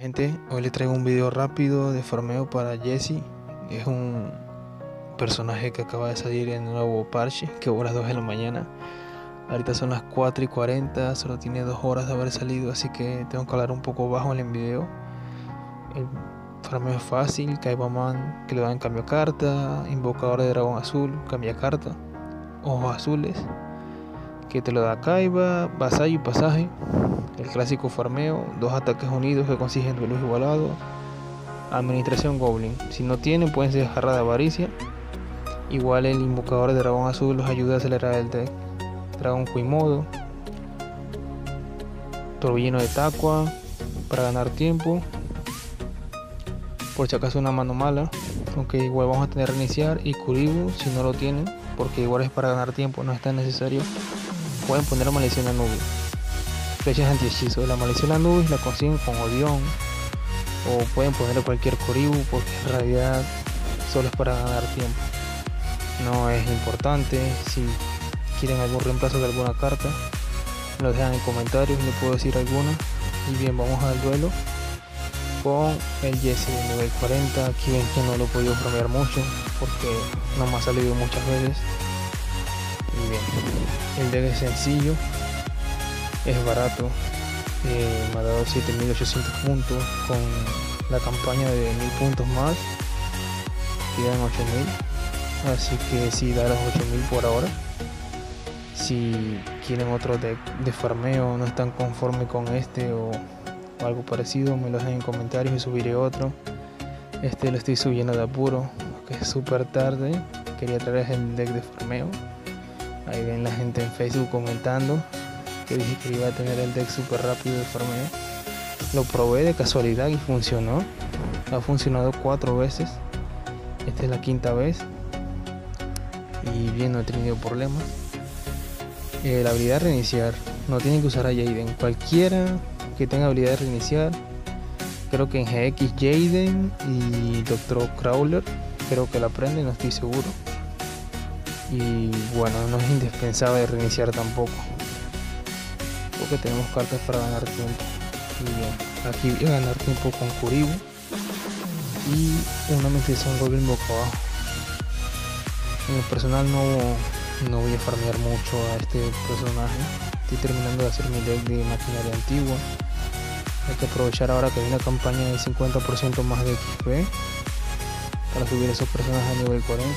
Gente, hoy les traigo un video rápido de farmeo para Jesse. Es un personaje que acaba de salir en un nuevo parche, que hubo las 2 de la mañana. Ahorita son las 4 y 40, solo tiene 2 horas de haber salido, así que tengo que hablar un poco bajo en el video. El farmeo es fácil, Kaibaman que le dan cambio carta, invocador de dragón azul, cambia carta, ojos azules, que te lo da Kaiba, vasallo y pasaje el clásico farmeo, dos ataques unidos que consiguen duelo igualado, administración goblin. Si no tienen, pueden ser jarra de avaricia. Igual el invocador de dragón azul los ayuda a acelerar el deck. Dragón Quimodo, torbellino de Taqua para ganar tiempo. Por si acaso una mano mala, aunque igual vamos a tener reiniciar y Kuribu si no lo tienen, porque igual es para ganar tiempo, no es tan necesario. Pueden poner maldición a nube flechas anti-hechizo. La maldición la nubes la consiguen con Odión o pueden ponerle cualquier Koribu porque en realidad solo es para ganar tiempo. No es importante. Si quieren algún reemplazo de alguna carta, lo dejan en comentarios, le puedo decir alguna. Y bien, vamos al duelo con el Jesse de nivel 40. Aquí ven que no lo he podido bromear mucho porque no me ha salido muchas veces. El deck es sencillo, es barato. Eh, me ha dado 7800 puntos con la campaña de 1000 puntos más. Quedan 8000. Así que si da los 8000 por ahora. Si quieren otro deck de farmeo, no están conformes con este o, algo parecido, me lo dejen en comentarios y subiré otro. Este lo estoy subiendo de apuro, que es súper tarde. Quería traer el deck de farmeo. Ahí ven la gente en Facebook comentando que dije que iba a tener el deck super rápido de farmeo. Lo probé de casualidad y funcionó. Ha funcionado cuatro veces. Esta es la quinta vez. Y bien, no he tenido problemas. Eh, la habilidad de reiniciar. No tienen que usar a Jaden. Cualquiera que tenga habilidad de reiniciar. Creo que en GX Jaden y Doctor Crawler. Creo que la aprende, no estoy seguro. Y bueno, no es indispensable reiniciar tampoco porque tenemos cartas para ganar tiempo. Y bien, aquí voy a ganar tiempo con Kuribu y una meditación Goblin boca abajo. En el personal no, no voy a farmear mucho a este personaje. Estoy terminando de hacer mi deck de maquinaria antigua. Hay que aprovechar ahora que hay una campaña de 50% más de XP para subir esos personajes a nivel 40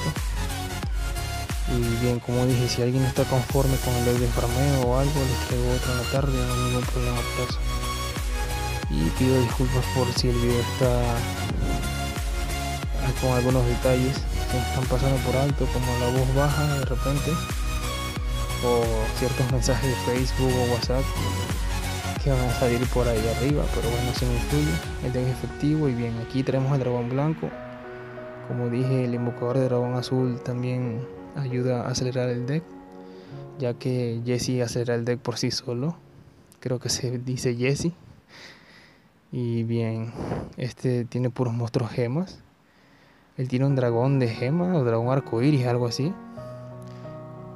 y bien como dije si alguien está conforme con el de farmeo o algo les traigo otro en la tarde no hay ningún problema por eso. Y pido disculpas por si el video está con algunos detalles que están pasando por alto como la voz baja de repente o ciertos mensajes de Facebook o WhatsApp que van a salir por ahí arriba pero bueno me influye el es efectivo. Y bien aquí tenemos el dragón blanco como dije el invocador de dragón azul también ayuda a acelerar el deck, ya que Jesse acelera el deck por sí solo. Creo que se dice Jesse. Y bien, este tiene puros monstruos gemas. Él tiene un dragón de gema o dragón arcoíris, algo así.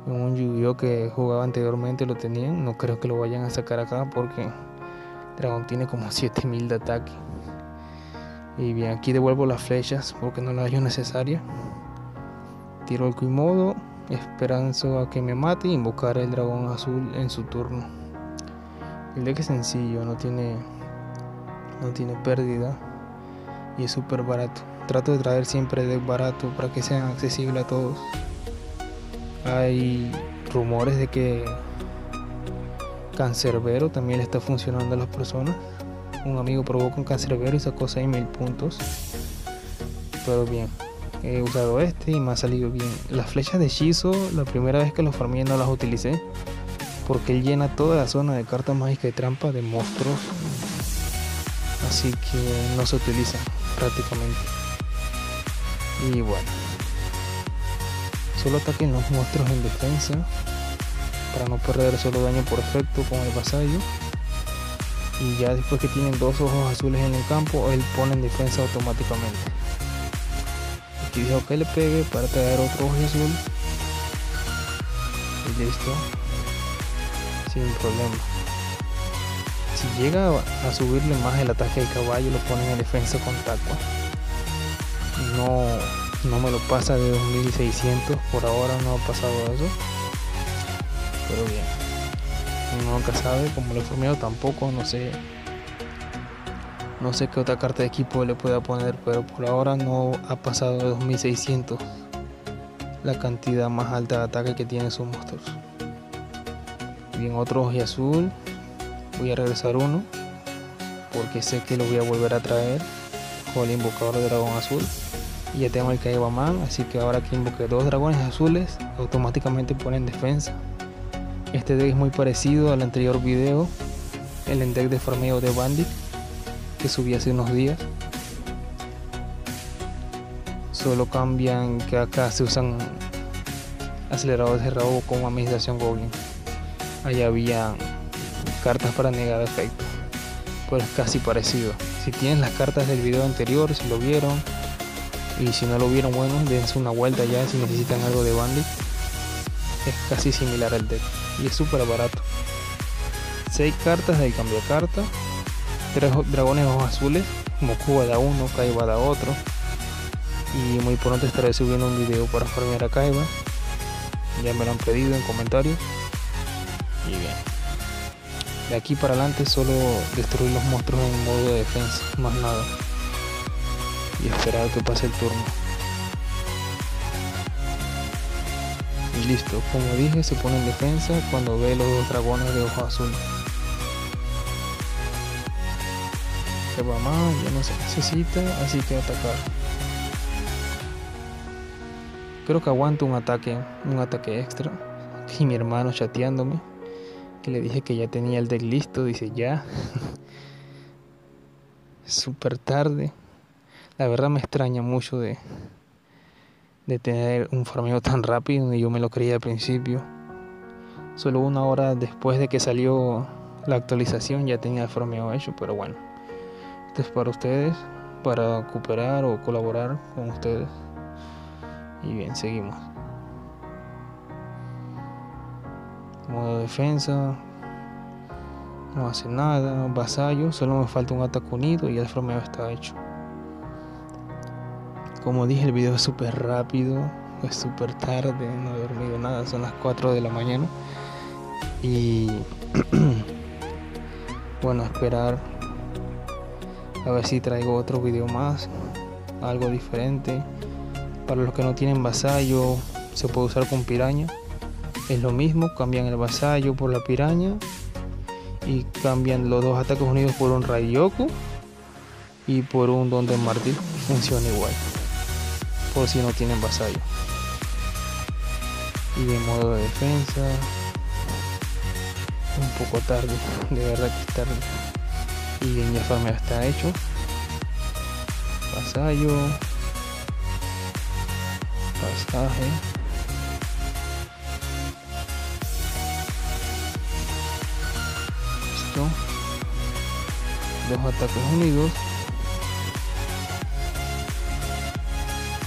En un yu que jugaba anteriormente lo tenían. No creo que lo vayan a sacar acá porque el dragón tiene como 7000 de ataque. Y bien, aquí devuelvo las flechas porque no las hallo necesaria. Tiro el Quimodo, esperanzo a que me mate y invocar el dragón azul en su turno. El deck es sencillo, no tiene, no tiene pérdida y es súper barato. Trato de traer siempre deck barato para que sean accesibles a todos. Hay rumores de que Cancerbero también está funcionando a las personas. Un amigo probó con Cancerbero y sacó 6000 puntos. Pero bien, he usado este y me ha salido bien. Las flechas de Shizo, la primera vez que los farmé no las utilicé porque él llena toda la zona de cartas mágicas y trampa de monstruos. Así que no se utilizan prácticamente. Y bueno, solo ataquen los monstruos en defensa para no perder solo daño por efecto con el vasallo. Y ya después que tienen dos ojos azules en el campo, él pone en defensa automáticamente y dijo que le pegue para traer otro ojo azul y listo sin problema Si llega a subirle más el ataque de caballo, lo ponen en defensa con. No, no me lo pasa de 2600, por ahora no ha pasado eso. Pero bien. Uno nunca sabe, como lo he formado tampoco, no sé. No sé qué otra carta de equipo le pueda poner, pero por ahora no ha pasado de 2600 la cantidad más alta de ataque que tiene sus monstruos. Bien, otro y azul. Voy a regresar uno. Porque sé que lo voy a volver a traer con el invocador de dragón azul. Y ya tengo el Kaibaman, así que ahora que invoque dos dragones azules, automáticamente ponen defensa. Este deck es muy parecido al anterior video, el deck de farmeo de Bandit, que subí hace unos días. Solo cambian que acá se usan aceleradores de rabo como administración Goblin. Ahí había cartas para negar efecto. Pues casi parecido. Si tienen las cartas del video anterior, si lo vieron, y si no lo vieron, bueno, dense una vuelta ya si necesitan algo de Bandit. Es casi similar al deck y es súper barato. 6 cartas de cambio de carta, 3 dragones ojos azules, Mokuba da uno, Kaiba da otro. Y muy pronto estaré subiendo un video para farmear a Kaiba. Ya me lo han pedido en comentarios. Y bien. De aquí para adelante solo destruir los monstruos en modo de defensa, más nada. Y esperar que pase el turno. Y listo, como dije, se pone en defensa cuando ve los dos dragones de ojo azul. Va más, ya no se necesita, así que atacar. Creo que aguanto un ataque, un ataque extra. Y mi hermano chateándome, que le dije que ya tenía el deck listo, dice ya. Súper tarde. La verdad me extraña mucho de, de tener un farmeo tan rápido y yo me lo creía al principio. Solo una hora después de que salió la actualización ya tenía el farmeo hecho, pero bueno. Para ustedes, para cooperar o colaborar con ustedes. Y bien, seguimos. Modo defensa. No hace nada. Vasallo. Solo me falta un ataque unido y el farmeo está hecho. Como dije, el video es súper rápido, es súper tarde, no he dormido nada, son las 4 de la mañana. Y bueno, esperar a ver si traigo otro video más, algo diferente. Para los que no tienen vasallo, se puede usar con piraña. Es lo mismo, cambian el vasallo por la piraña y cambian los dos ataques unidos por un Rayoku y por un Don de Martín. Funciona igual por si no tienen vasallo. Y de modo de defensa, un poco tarde, de verdad que es tarde. Y bien, ya farmeo está hecho. Vasallo, pasaje. Listo. Dos ataques unidos.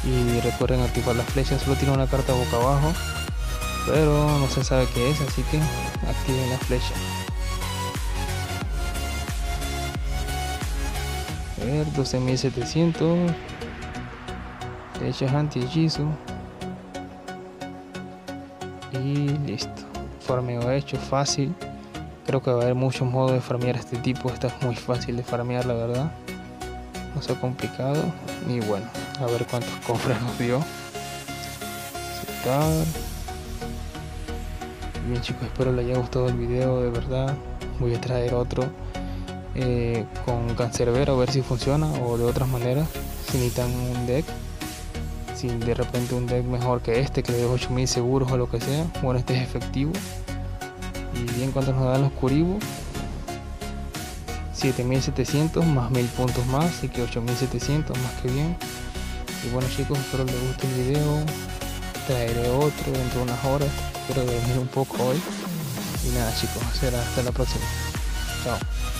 y recuerden activar las flechas solo tiene una carta boca abajo pero no se sabe qué es así que activen la flecha ver 12700 flechas anti hechizo. Y listo. Farmeo hecho fácil. Creo que va a haber muchos modos de farmear este tipo. Esta es muy fácil de farmear la verdad. No sea complicado. Y bueno a ver cuántos cofres nos dio. Bien chicos espero les haya gustado el video de verdad. Voy a traer otro eh, con cancerbero a ver si funciona o de otras maneras si necesitan un deck si de repente un deck mejor que este que le dé 8000 seguros o lo que sea bueno este es efectivo. Y bien cuántos nos dan los curibos 7700 más 1000 puntos más así que 8700 más que bien. Y bueno chicos espero les guste el video. Traeré otro dentro de unas horas. Espero dormir un poco hoy. Y nada chicos será hasta la próxima. Chao